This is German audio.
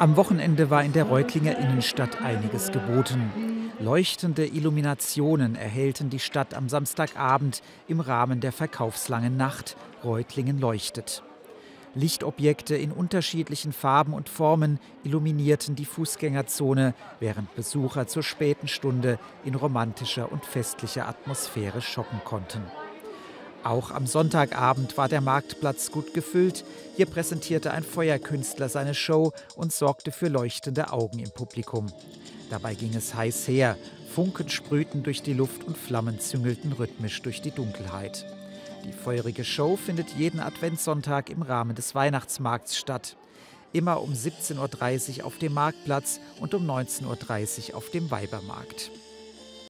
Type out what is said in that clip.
Am Wochenende war in der Reutlinger Innenstadt einiges geboten. Leuchtende Illuminationen erhellten die Stadt am Samstagabend im Rahmen der Verkaufslangen Nacht Reutlingen leuchtet. Lichtobjekte in unterschiedlichen Farben und Formen illuminierten die Fußgängerzone, während Besucher zur späten Stunde in romantischer und festlicher Atmosphäre shoppen konnten. Auch am Sonntagabend war der Marktplatz gut gefüllt. Hier präsentierte ein Feuerkünstler seine Show und sorgte für leuchtende Augen im Publikum. Dabei ging es heiß her. Funken sprühten durch die Luft und Flammen züngelten rhythmisch durch die Dunkelheit. Die feurige Show findet jeden Adventssonntag im Rahmen des Weihnachtsmarkts statt. Immer um 17.30 Uhr auf dem Marktplatz und um 19.30 Uhr auf dem Weibermarkt.